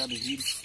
criado vírus.